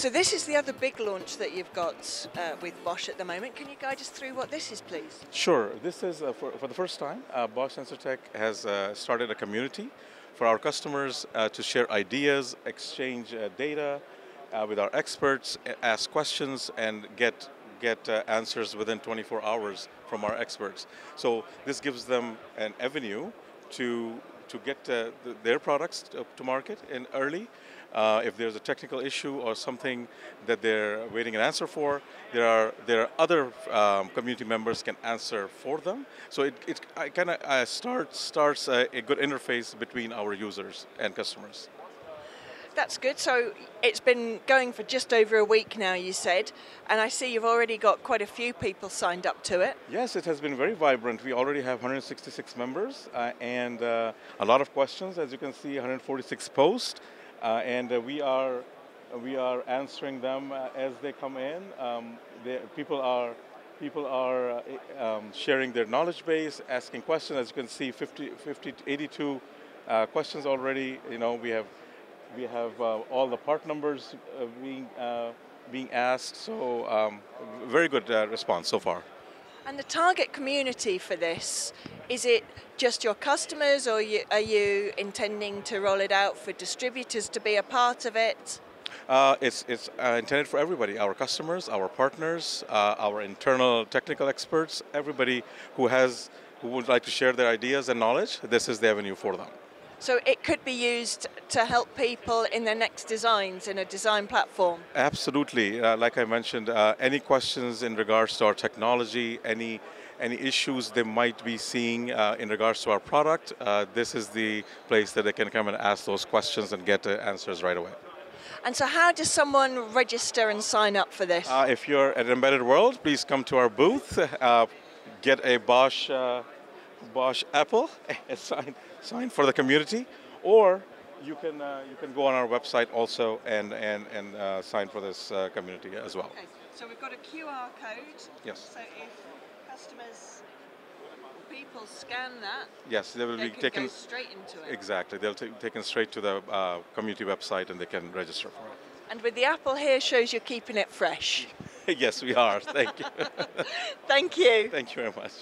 So this is the other big launch that you've got uh, with Bosch at the moment. Can you guide us through what this is, please? Sure. This is uh, for, for the first time. Uh, Bosch Sensortec has uh, started a community for our customers uh, to share ideas, exchange uh, data with our experts, ask questions, and get get answers within 24 hours from our experts. So this gives them an avenue to to get uh, their products to market in early. Uh, if there's a technical issue or something that they're waiting an answer for, there are there are other um, community members can answer for them. So it, it kind of uh, starts starts a good interface between our users and customers. That's good. So it's been going for just over a week now, you said, and I see you've already got quite a few people signed up to it. Yes, it has been very vibrant. We already have 166 members uh, and uh, a lot of questions, as you can see, 146 posts, uh, and uh, we are we are answering them uh, as they come in. Um, they, people are people are uh, um, sharing their knowledge base, asking questions. As you can see, 50, 50 82 questions already. You know, we have we have uh, all the part numbers uh, being uh, being asked. So um, very good response so far. And the target community for this is it just your customers, or you, are you intending to roll it out for distributors to be a part of it? Uh, it's it's uh, intended for everybody our customers, our partners, uh, our internal technical experts, everybody who has who would like to share their ideas and knowledge. This is the avenue for them. So it could be used to help people in their next designs in a design platform. Absolutely. Uh, like I mentioned, uh, any questions in regards to our technology, any any issues they might be seeing uh, in regards to our product, uh, this is the place that they can come and ask those questions and get answers right away. And so, how does someone register and sign up for this? Uh, if you're at Embedded World, please come to our booth, uh, get a Bosch Bosch Apple and sign sign for the community, or you can uh, you can go on our website also and and and uh, sign for this uh, community as well. Okay. So we've got a QR code. Yes. So if customers people scan that, yes, they will they be taken straight into it. Exactly, they'll be taken straight to the uh, community website and they can register for it. And with the apple here shows you're keeping it fresh. yes, we are. Thank you. Thank you. Thank you very much.